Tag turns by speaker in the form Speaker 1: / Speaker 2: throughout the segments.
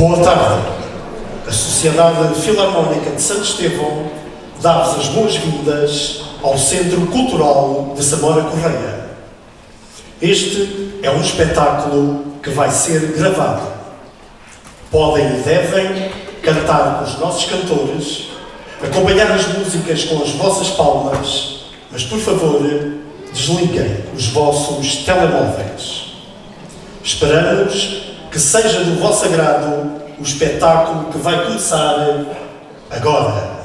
Speaker 1: Boa tarde. A Sociedade Filarmónica de Santo Estevão dá-vos as boas-vindas ao Centro Cultural de Samora Correia. Este é um espetáculo que vai ser gravado. Podem e devem cantar com os nossos cantores, acompanhar as músicas com as vossas palmas, mas por favor, desliguem os vossos telemóveis. Esperamos que seja do vosso agrado o espetáculo que vai começar agora.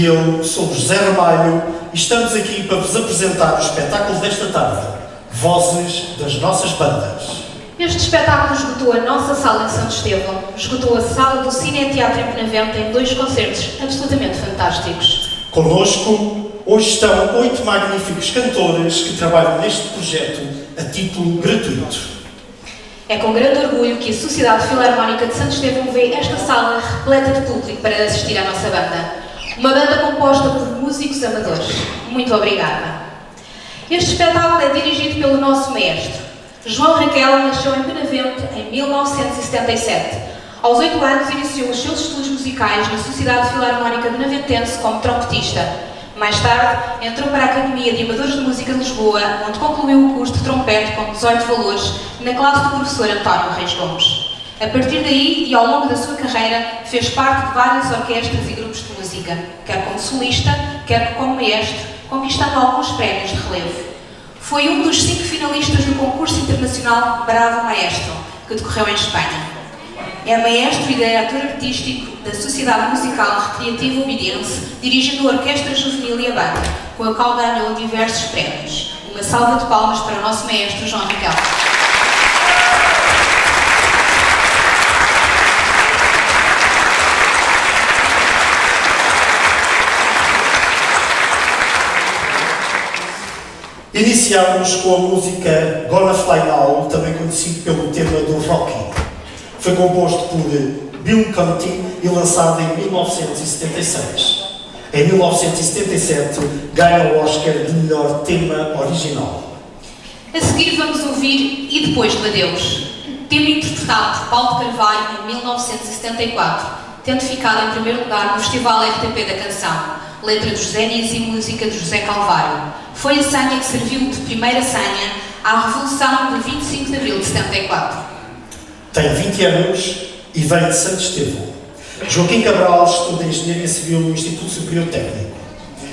Speaker 1: E eu sou o José Ramalho e estamos aqui para vos apresentar o espetáculo desta tarde, Vozes das Nossas Bandas.
Speaker 2: Este espetáculo esgotou a nossa sala em Santo Estevão, esgotou a sala do Cine Teatro em Benavente em dois concertos absolutamente fantásticos.
Speaker 1: Conosco, hoje estão oito magníficos cantores que trabalham neste projeto a título gratuito.
Speaker 2: É com grande orgulho que a Sociedade Filarmónica de Santo Estevão vê esta sala repleta de público para assistir à nossa banda. Uma banda composta por músicos amadores. Muito obrigada. Este espetáculo é dirigido pelo nosso maestro. João Raquel nasceu em Benavente em 1977. Aos oito anos iniciou os seus estudos musicais na Sociedade Filarmónica Benaventense como trompetista. Mais tarde, entrou para a Academia de Amadores de Música de Lisboa, onde concluiu o curso de trompete com 18 valores, na classe do professor António Reis Gomes. A partir daí, e ao longo da sua carreira, fez parte de várias orquestras e grupos de música, quer como solista, quer como maestro, conquistando alguns prémios de relevo. Foi um dos cinco finalistas do concurso internacional Bravo Maestro, que decorreu em Espanha. É maestro e diretor artístico da Sociedade Musical Recreativa Obediense, dirigindo a Orquestra Juvenil e a Banda, com a qual ganhou diversos prémios. Uma salva de palmas para o nosso maestro João Raquel.
Speaker 1: Iniciamos com a música Gonna Fly Now, também conhecido pelo tema do Rocky. Foi composto por Bill Conti e lançado em 1976.
Speaker 3: Em 1977, ganha o Oscar de melhor tema original.
Speaker 2: A seguir vamos ouvir E Depois do Adeus, tema interpretado por Paulo de Carvalho em 1974, tendo ficado em primeiro lugar no Festival RTP da Canção. Letra de José Nis e música de José Calvário. Foi a senha que serviu de primeira senha à Revolução de 25 de Abril de 74.
Speaker 3: Tem 20 anos e vem de Santo Estevão. Joaquim Cabral estuda Engenharia Civil no Instituto Superior Técnico.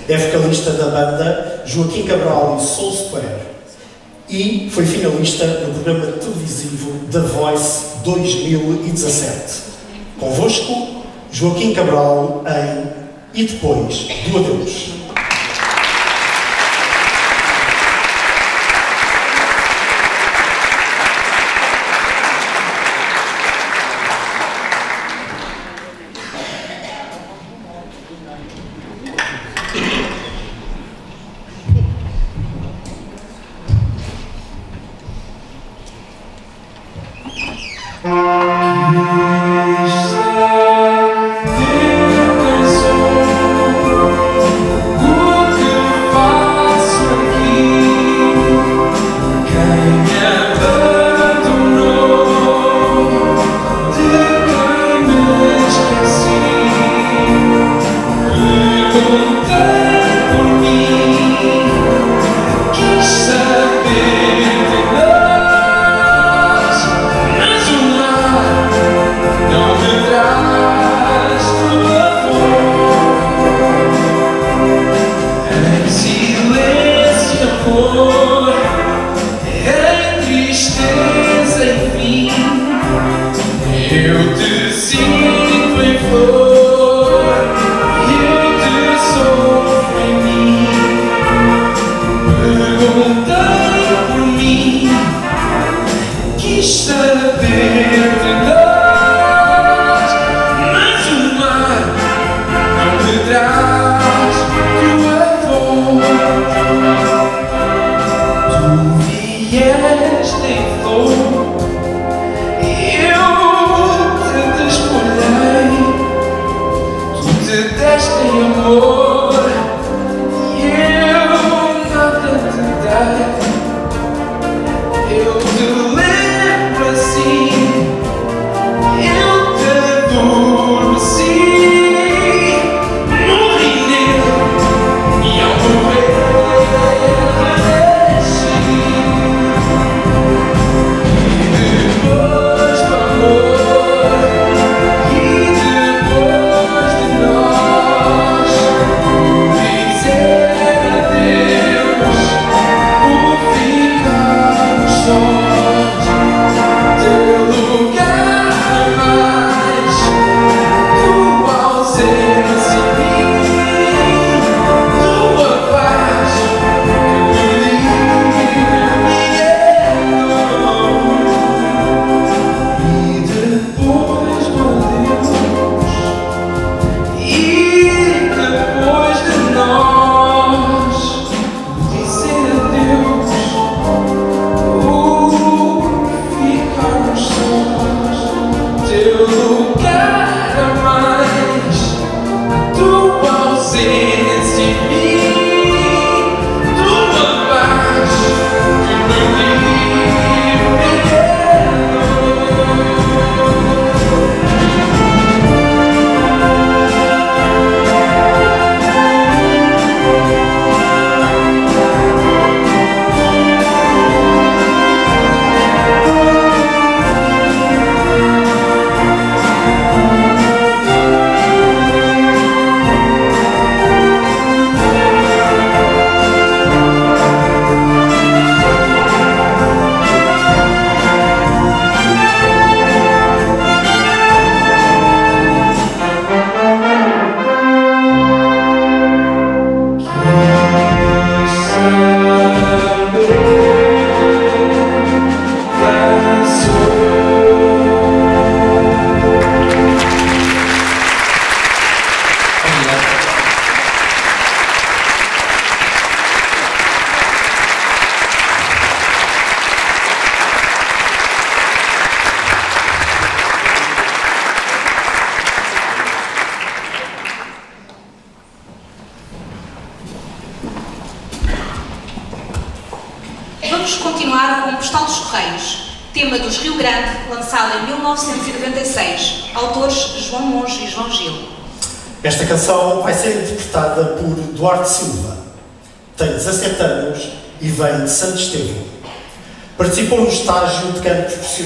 Speaker 3: É vocalista da banda Joaquim Cabral e Soul Square. E foi finalista no programa televisivo The Voice 2017. Convosco, Joaquim Cabral em E Depois do Adeus.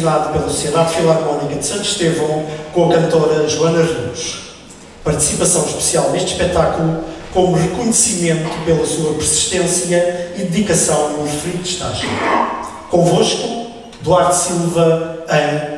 Speaker 4: Canto proporcionado pela Sociedade Filarmónica de Santo Estevão com a cantora Joana Rios. Participação especial neste espetáculo como reconhecimento pela sua persistência e dedicação no referido estágio. Convosco, Duarte Silva em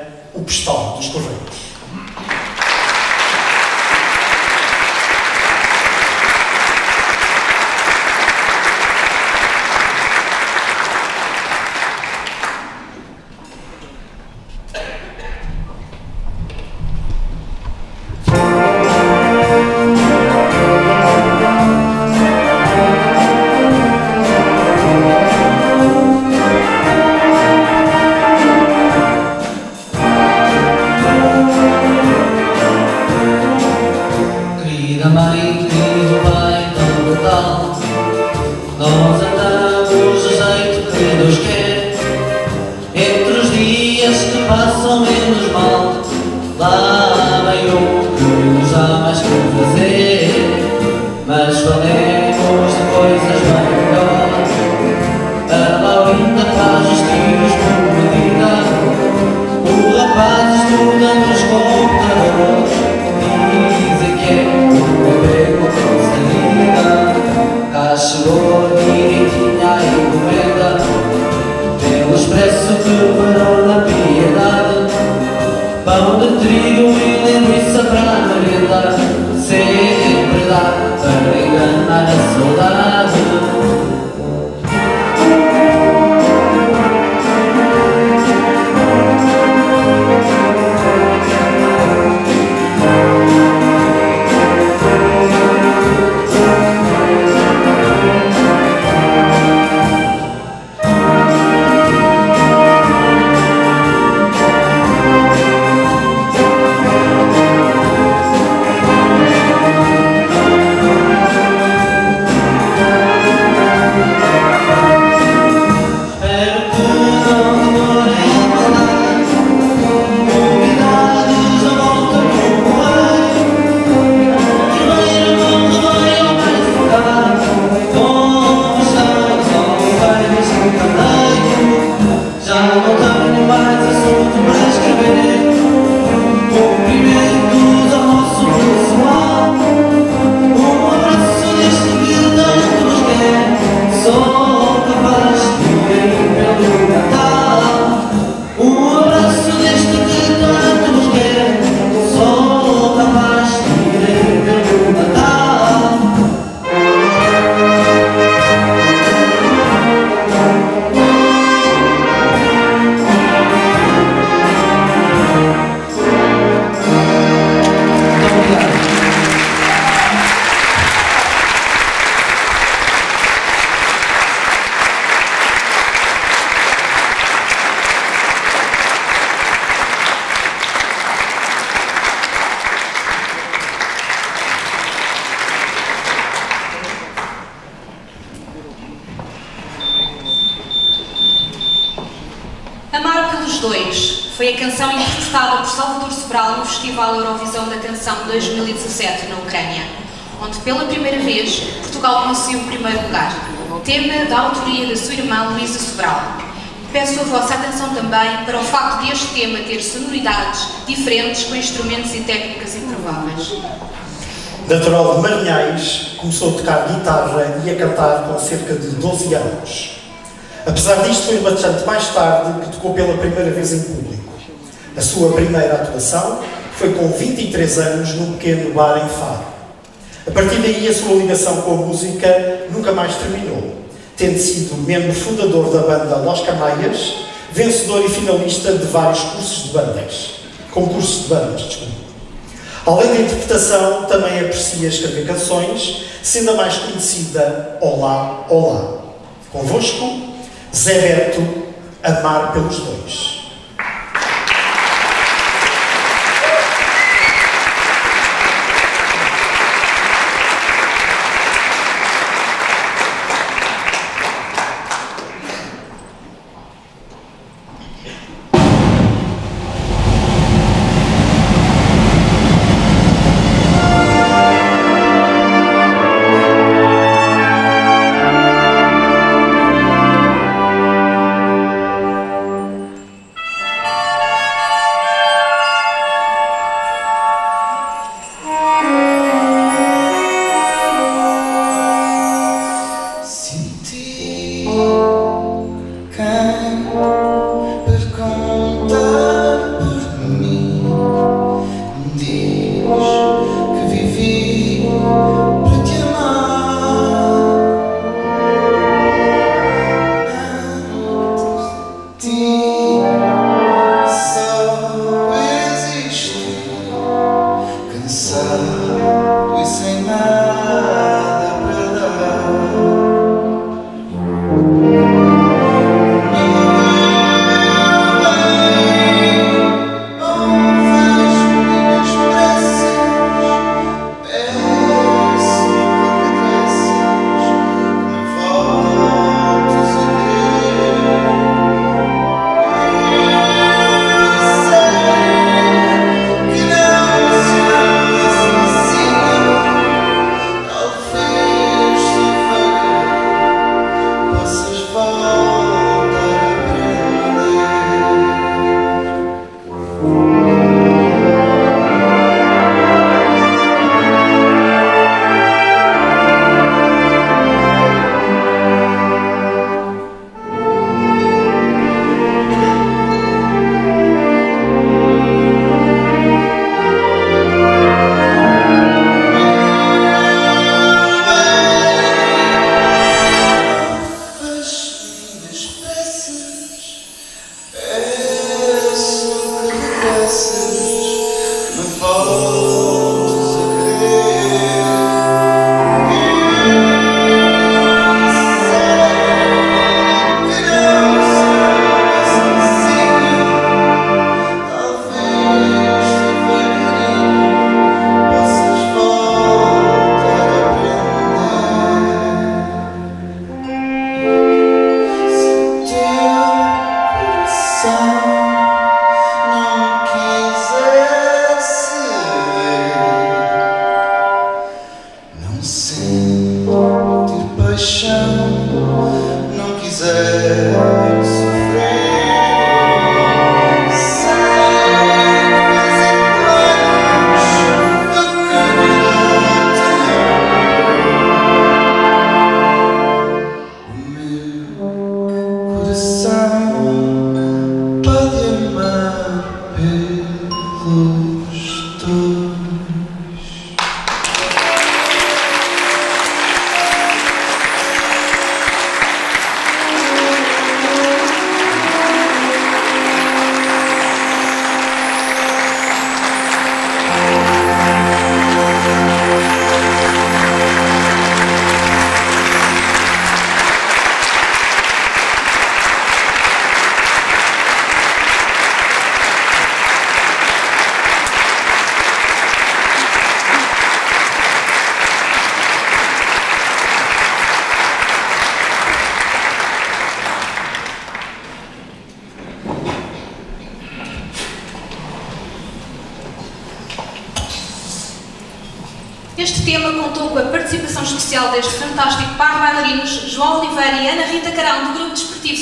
Speaker 2: Canção 2017 na Ucrânia, onde pela primeira vez Portugal conseguiu o primeiro lugar. Tema da autoria da sua irmã Luísa Sobral. Peço a vossa atenção também para o facto de este tema ter sonoridades diferentes com instrumentos e técnicas improváveis.
Speaker 4: Natural de Marinhais, começou a tocar guitarra e a cantar com cerca de 12 anos. Apesar disto, foi bastante mais tarde que tocou pela primeira vez em público. A sua primeira atuação foi com 23 anos num pequeno bar em Faro. A partir daí, a sua ligação com a música nunca mais terminou, tendo sido membro fundador da banda Los Camaias, vencedor e finalista de vários cursos de bandas. Concursos de bandas, desculpa. Além da interpretação, também aprecia escrever canções, sendo a mais conhecida Olá, Olá. Convosco, Zé Beto, Amar pelos Dois.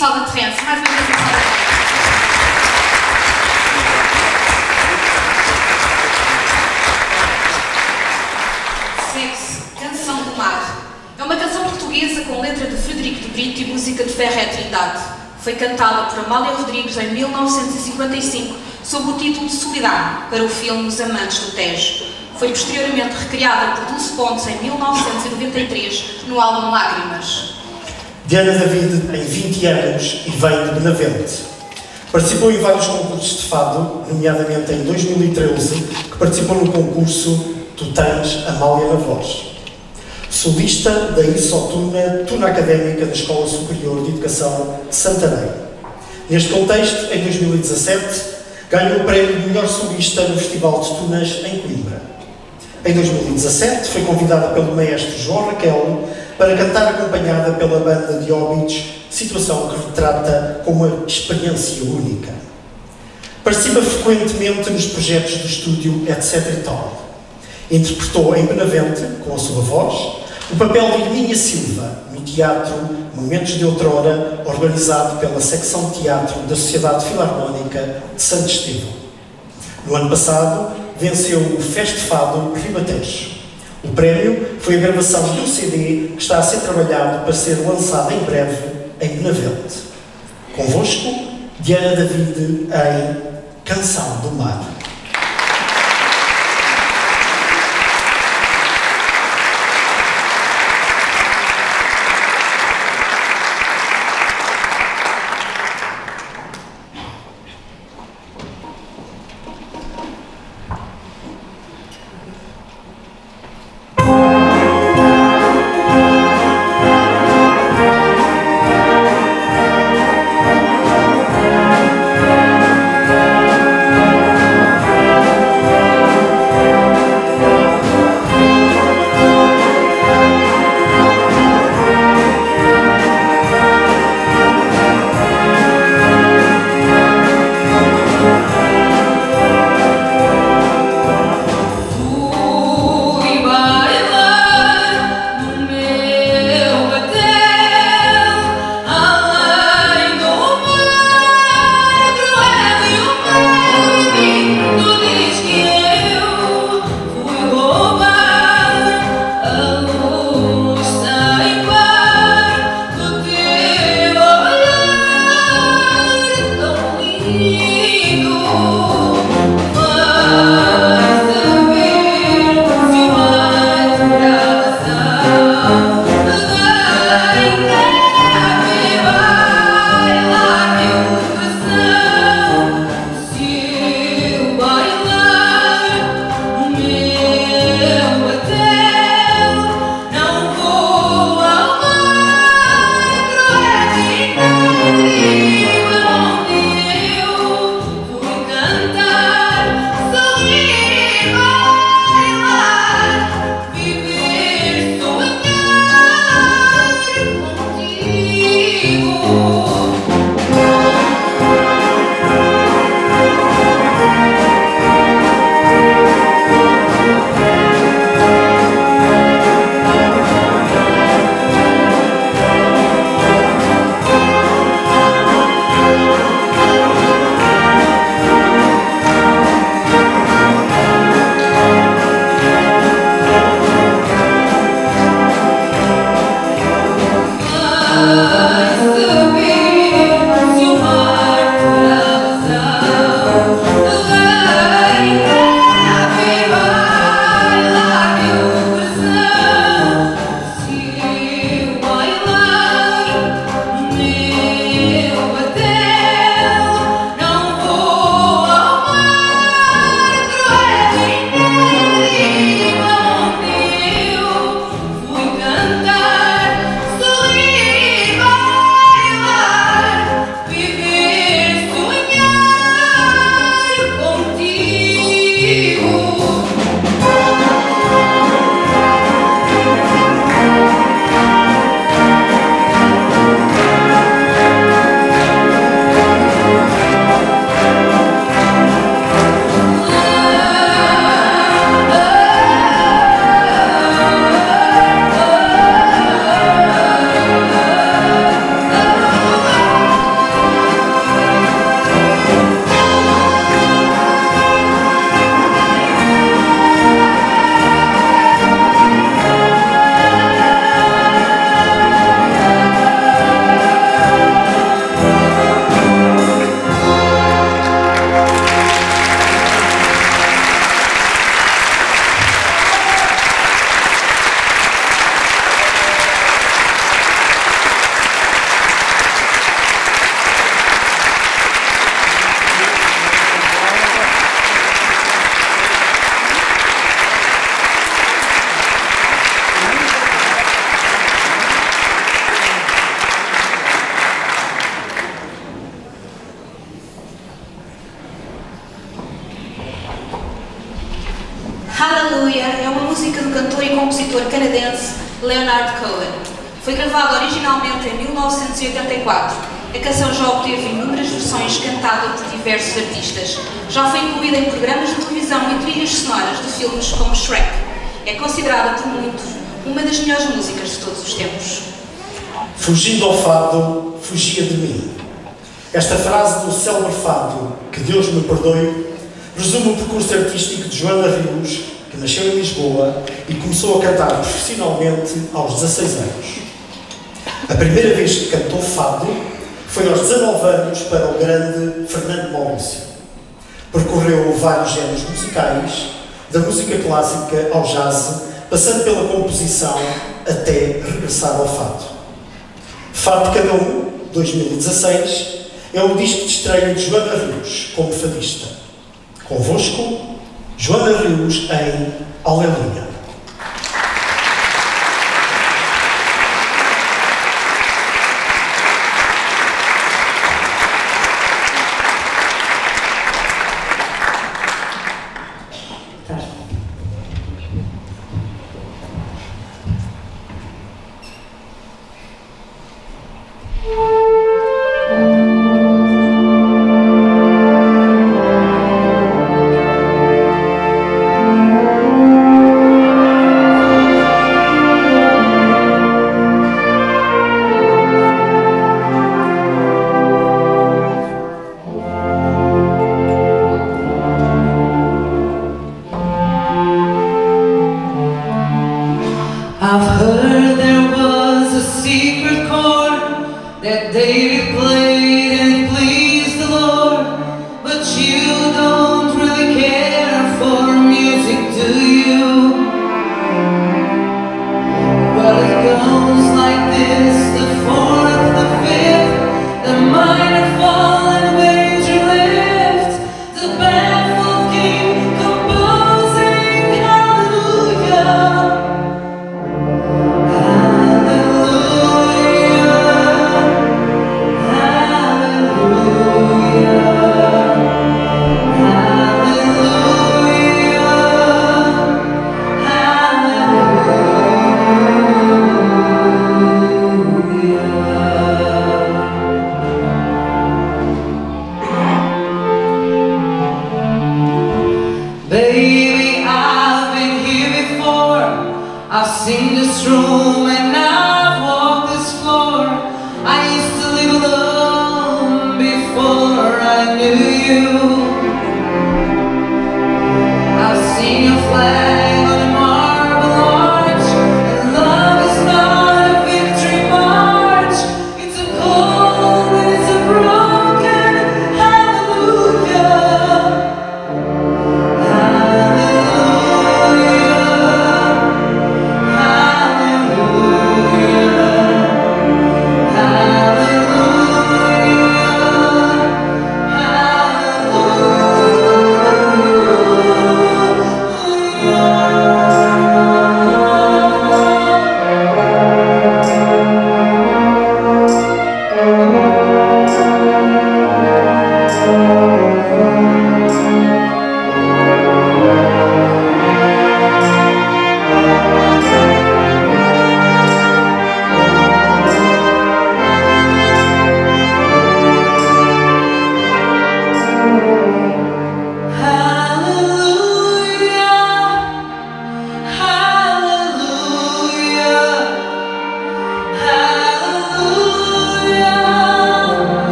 Speaker 2: Desportivo Salvaterrense. Mais uma vez, um. Segue-se Canção do Mar. É uma canção portuguesa com letra de Frederico de Brito e música de Ferré Trindade. Foi cantada por Amália Rodrigues em 1955, sob o título de Solidário, para o filme Os Amantes do Tejo. Foi posteriormente recriada por Dulce Pontes em 1993, no álbum Lágrimas.
Speaker 1: Diana David tem 20 anos e vem de Benavente. Participou em vários concursos de fado, nomeadamente em 2013, que participou no concurso Tu Tens Amália na Voz. Solista da Isotuna, Tuna Académica da Escola Superior de Educação de Santarém. Neste contexto, em 2017, ganhou o prémio de melhor solista no Festival de Tunas em Coimbra. Em 2017, foi convidada pelo maestro João Raquel para cantar acompanhada pela banda de Óbidos, situação que retrata como uma experiência única. Participa frequentemente nos projetos do estúdio Etc. e tal. Interpretou em Benavente, com a sua voz, o papel de Hermínia Silva no teatro Momentos de Outrora, organizado pela secção de teatro da Sociedade Filarmónica de Santo Estevão. No ano passado, venceu o Festfado Ribatejo. O prémio foi a gravação de um CD que está a ser trabalhado para ser lançado em breve em Benavente. Convosco, Diana David em Canção do Mar.
Speaker 4: até regressar ao fato. Fato Cada Um, 2016, é o disco de estreia de Joana Rios como fadista. Convosco, Joana Rios em Aleluia.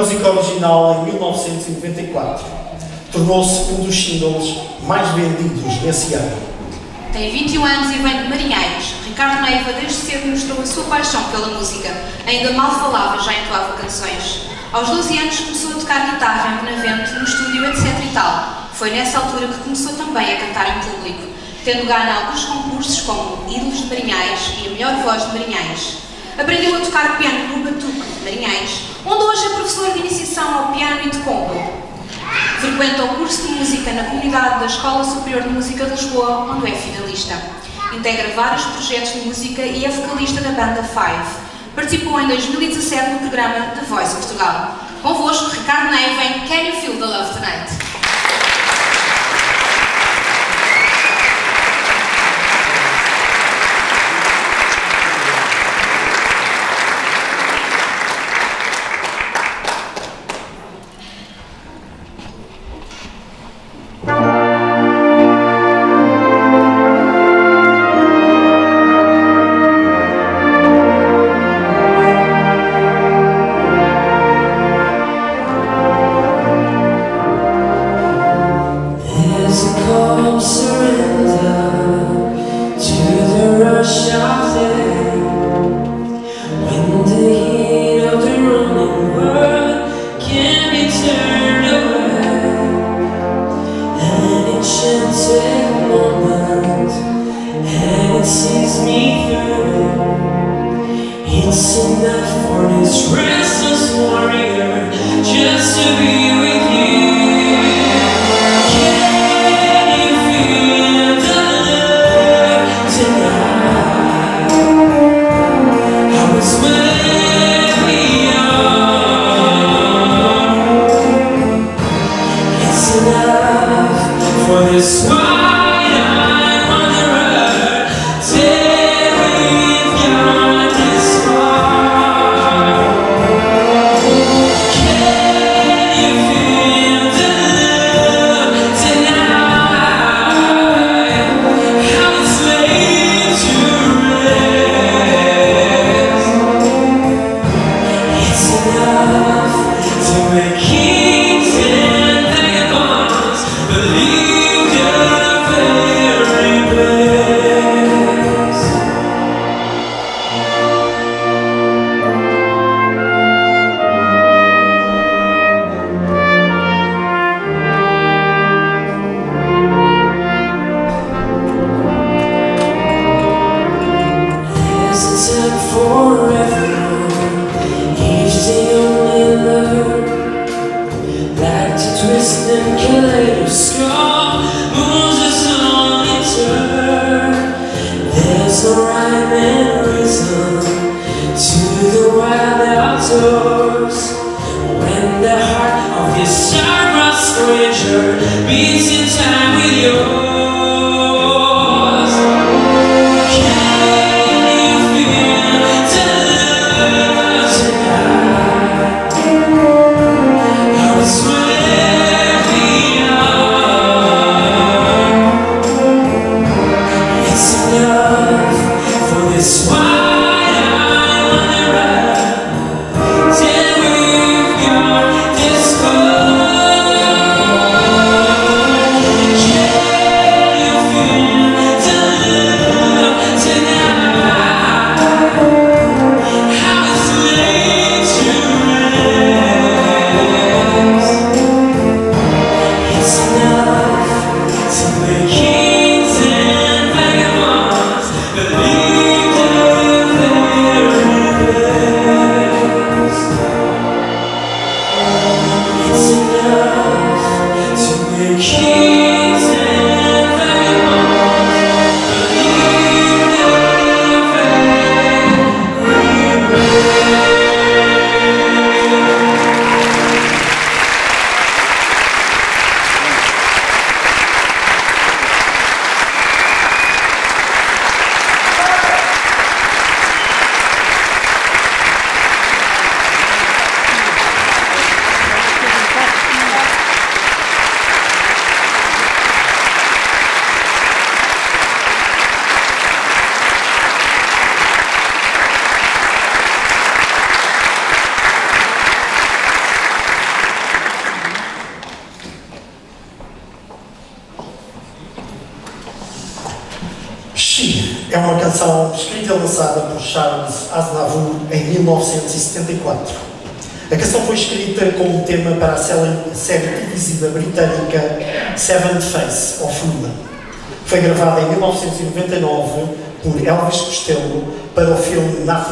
Speaker 1: Música original em 1994. Tornou-se um dos singles mais vendidos nesse ano.
Speaker 5: Tem 21 anos e vem de Marinheiros. Ricardo Neiva desde cedo mostrou a sua paixão pela música. Ainda mal falava, já entoava canções. Aos 12 anos começou a tocar guitarra em Benavente, no estúdio, etc e tal. Foi nessa altura que começou também a cantar em público, tendo ganho alguns concursos como Ídolos de Marinhais e a Melhor Voz de Marinhais. Aprendeu a tocar piano no Batuque de Marinhais, onde hoje é professor de iniciação ao piano e de combo. Frequenta o curso de música na comunidade da Escola Superior de Música de Lisboa, onde é finalista. Integra vários projetos de música e é vocalista da banda Five. Participou em 2017 no programa The Voice Portugal. Convosco, Ricardo Neiva em Can You Feel the Love Tonight?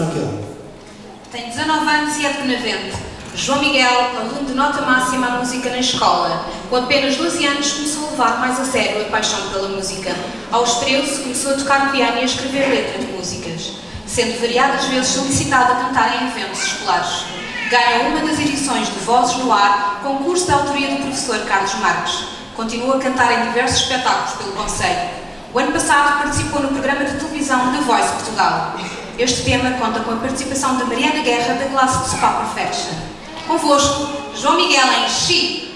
Speaker 1: Girl.
Speaker 2: Tem 19 anos e é de Benavente. João Miguel, aluno de nota máxima à música na escola. Com apenas 12 anos começou a levar mais a sério a paixão pela música. Aos 13 começou a tocar piano e a escrever letras de músicas, sendo variadas vezes solicitado a cantar em eventos escolares. Ganha uma das edições de Vozes no Ar, concurso da autoria do professor Carlos Marques. Continua a cantar em diversos espetáculos pelo Conselho. O ano passado participou no programa de televisão The Voice Portugal. Este tema conta com a participação de Mariana Guerra, da classe de Spa Perfection. Convosco, João Miguel em Xi.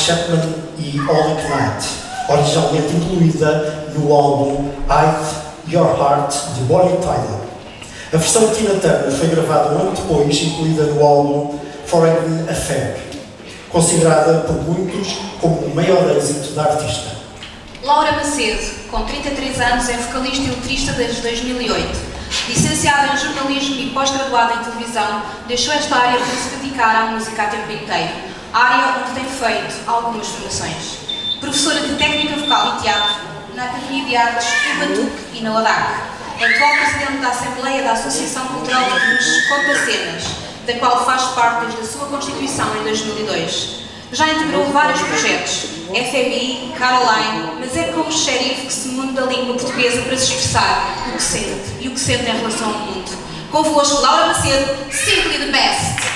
Speaker 1: Chapman e Ollie Knight, originalmente incluída no álbum Hide Your Heart de Bonnie Tyler. A versão de Tina Turner foi gravada um ano depois, incluída no álbum Foreign Affair, considerada por muitos como o maior êxito da artista.
Speaker 2: Laura Macedo, com 33 anos, é vocalista e letrista desde 2008. Licenciada em jornalismo e pós-graduada em televisão, deixou esta área para se dedicar à música a tempo inteiro, área tem feito algumas formações. Professora de técnica vocal e teatro na Academia de Artes do Batuque e na LADAC. Atual presidente da Assembleia da Associação Cultural de Cruz Contacenas, da qual faz parte desde a sua constituição em 2002. Já integrou vários projetos, FMI, Caroline, mas é como xerife que se muda da língua portuguesa para se expressar o que sente e o que sente em relação ao mundo. Convosco, Laura Macedo, Simply the Best.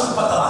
Speaker 6: São palavras de segundo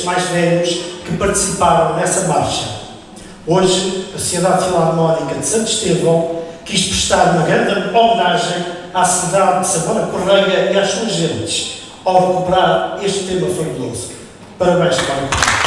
Speaker 6: mais
Speaker 1: velhos que participaram nessa marcha. Hoje, a Sociedade Filarmónica de Santo Estevão quis prestar uma grande homenagem à cidade de Samora Correia e às suas gentes ao recuperar este tema fabuloso. Parabéns, Samora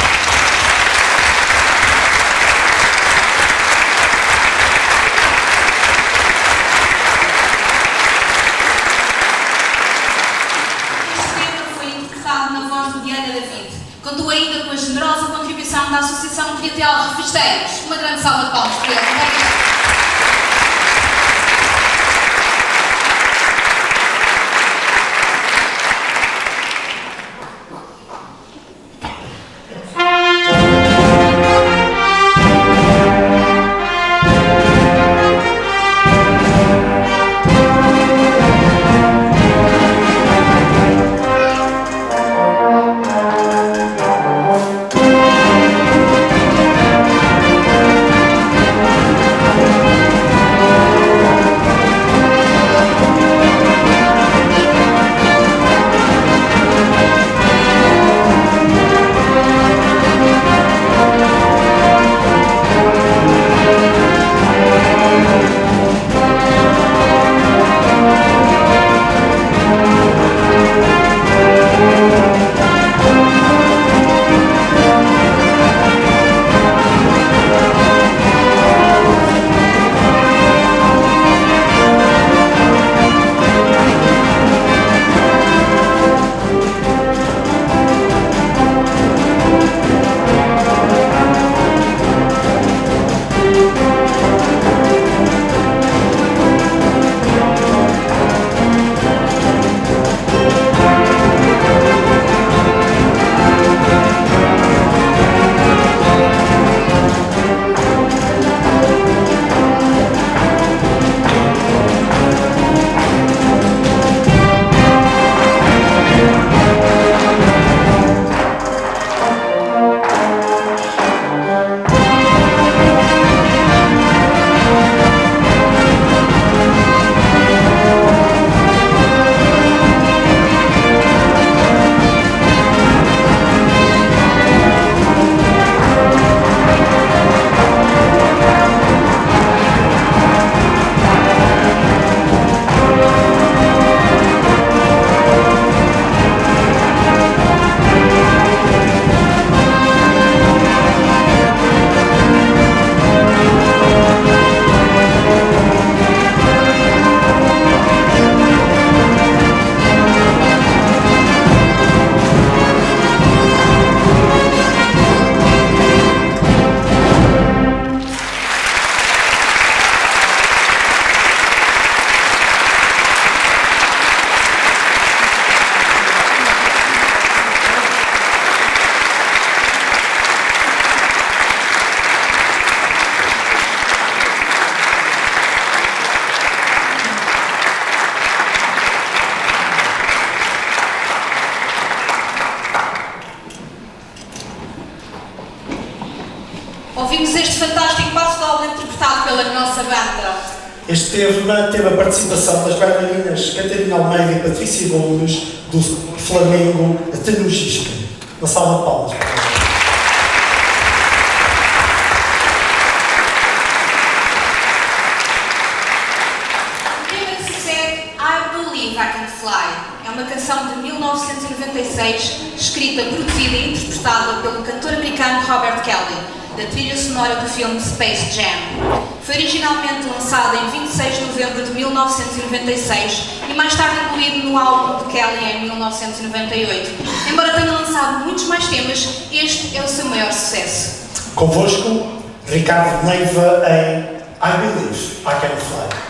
Speaker 2: Space Jam. Foi originalmente lançada em 26 de novembro de 1996 e mais tarde incluído no álbum de Kelly em 1998. Embora tenha lançado muitos mais temas, este é o seu maior sucesso.
Speaker 1: Convosco, Ricardo Neiva em I Believe I Can Fly.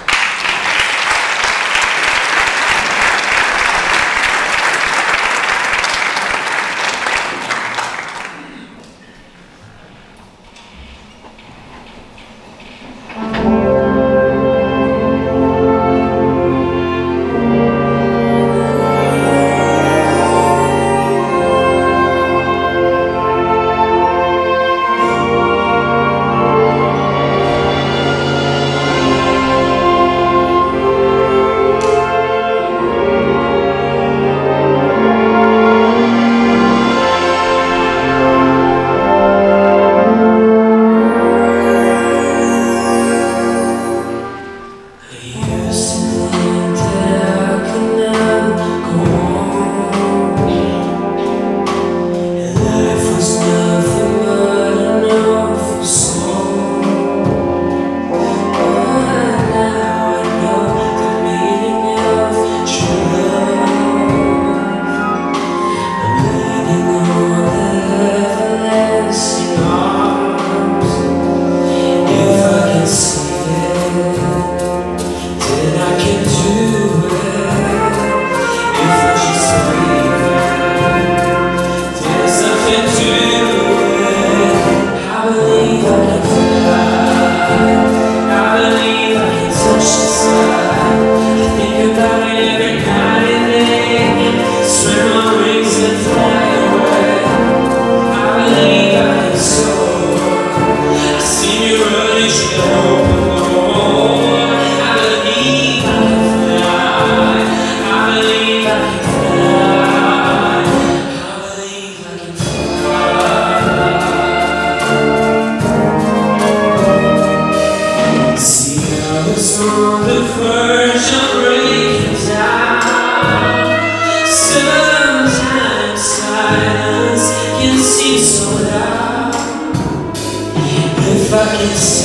Speaker 7: soledad If I
Speaker 5: could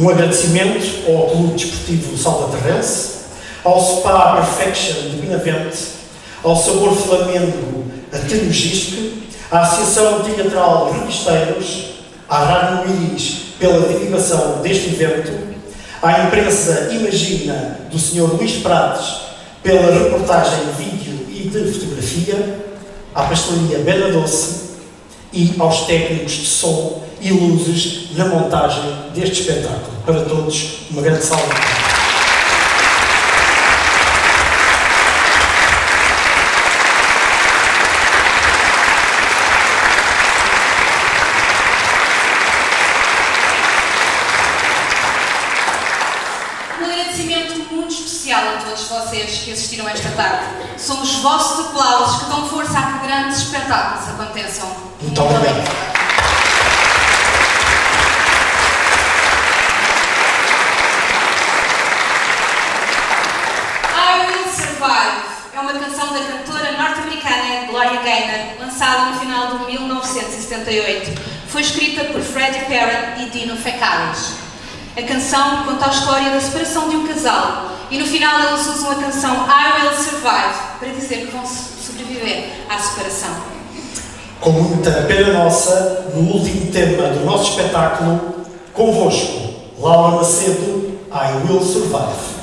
Speaker 5: Um
Speaker 1: agradecimento ao Clube Desportivo Salvaterrense, ao Spa Perfection de Benavente, ao Sabor Flamengo Atenugisque, à Associação Teatral Revisteiros, à Rádio Iris pela divulgação deste evento, à imprensa Imagina do Sr. Luís Prates pela reportagem vídeo e de fotografia, à pastelaria Bela Doce e aos técnicos de som e luzes na montagem deste espetáculo. Para todos, uma grande salva. de palmas.
Speaker 2: Um agradecimento muito especial a todos vocês que assistiram esta tarde. São os vossos aplausos que dão força a que grandes espetáculos aconteçam.
Speaker 1: Muito obrigado.
Speaker 2: I Will Survive é uma canção da cantora norte-americana Gloria Gaynor, lançada no final de 1978. Foi escrita por Freddie Perry e Dino Fecalis. A canção conta a história da separação de um casal e no final eles usam a canção I Will Survive para dizer que vão so- sobreviver à separação.
Speaker 1: Com muita pena nossa, no último tema do nosso espetáculo, convosco, Laura Macedo, I Will Survive.